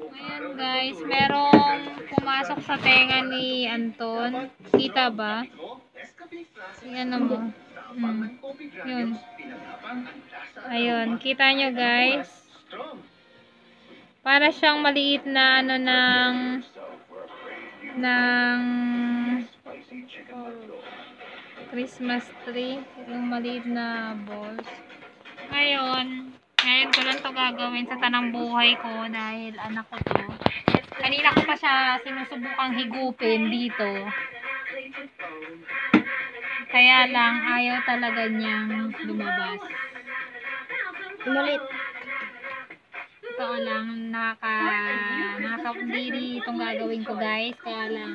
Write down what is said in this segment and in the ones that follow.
Ayan guys, merong pumasok sa tenga ni Anton. Kita ba? Yan mo. Hmm. Yun. Ayun, kita nyo guys. Para siyang maliit na ano ng ng Christmas tree. Yung maliit na balls. Ngayon, ngayon ko lang to gagawin sa tanang buhay ko dahil anak ko to. Kanina ko pa siya sinusubukang higupin dito. Kaya lang, ayaw talaga niyang lumabas. Umalit. Totoo lang, nakaka, nakakapundiri itong gagawin ko guys. Kaya lang,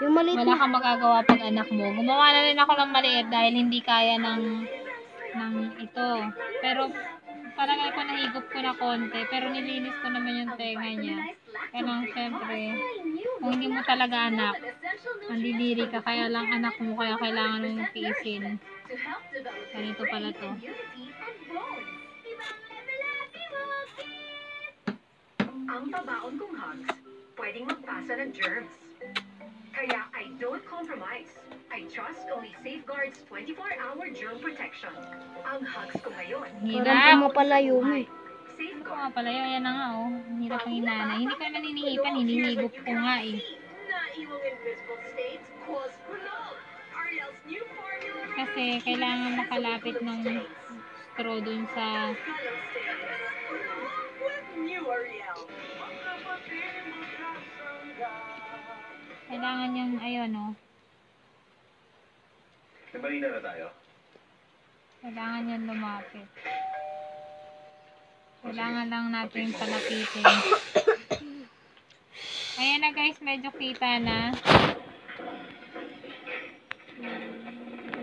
Yung maliit wala kang magagawa pag anak mo. Gumawa na rin ako ng maliit dahil hindi kaya ng, ng ito. Pero, palagay ko nahigop ko na konti. Pero nilinis ko naman yung tenga niya. Kaya syempre, kung hindi mo talaga anak, mandidiri ka. Kaya lang anak mo, kaya kailangan mong tiisin. Ganito pala to. Ang pabaon kong hugs, pwedeng magpasa ng germs. Kaya I don't compromise. I trust only Safeguards 24-hour germ protection. Ang hugs ko ngayon, Parang pumapalayo mo eh. Yun, yan na nga oh. Hirap ang hinanay. Hindi ko naman hinihipan, hinihigop ko nga eh. Kasi kailangan makalapit ng straw dun sa... Kailangan yung, ayun oh. May balita na tayo. Kailangan yan lumapit. Kailangan lang natin palapitin. Ayan na guys, medyo kita na.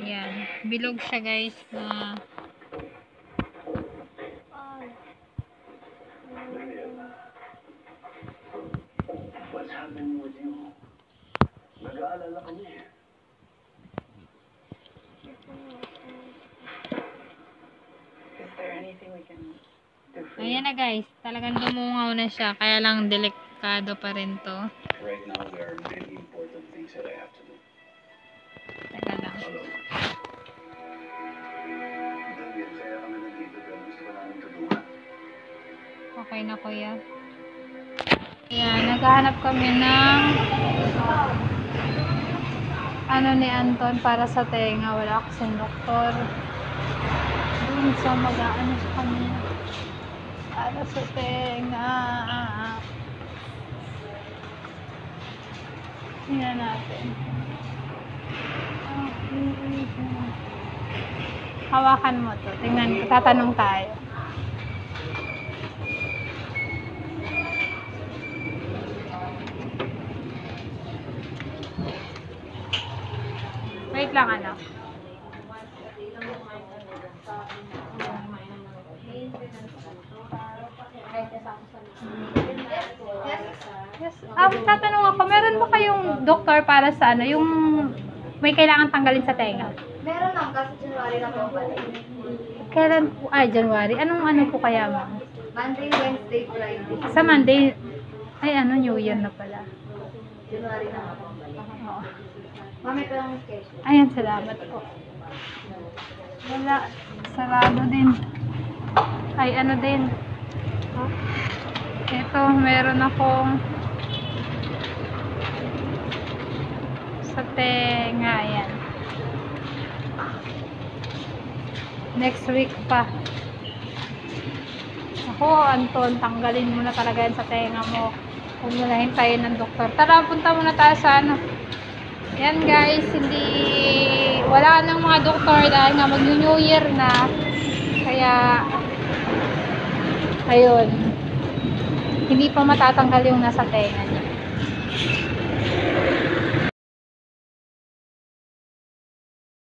Ayan. Bilog siya guys na What's happening with you? Nag-aalala ka niya. Is there anything we can do for Ayan na guys, talagang lumungaw na siya. Kaya lang delikado pa rin to. Right now, there are many important things that I have to do. Teka lang. Hello. Ko. Okay na kuya. Ayan, naghahanap kami ng ano ni Anton para sa tenga. Wala kasing doktor. Dun sa mag-ano sa kanya. Para sa tenga. Tingnan natin. Hawakan mo to. Tingnan. Tatanong tayo. Wait lang, ano. Yes. Ah, tatanong ako, meron ba kayong doktor para sa ano, yung may kailangan tanggalin sa tenga? Meron lang kasi January na po pala. Kailan po? Ay, January. Anong ano po kaya, ma'am? Monday, Wednesday, Friday. Sa Monday, ay ano, New Year na pala. January na po pala. Oo. Ayan, salamat po. Wala, sarado din. Ay, ano din. Ito, meron akong sa tenga, ayan. Next week pa. Ako, Anton, tanggalin mo na talaga yan sa tenga mo. Huwag mo na hintayin ng doktor. Tara, punta muna tayo sa ano. Yan guys, hindi wala nang mga doktor dahil nga mag New Year na. Kaya ayun. Hindi pa matatanggal yung nasa tenga niya.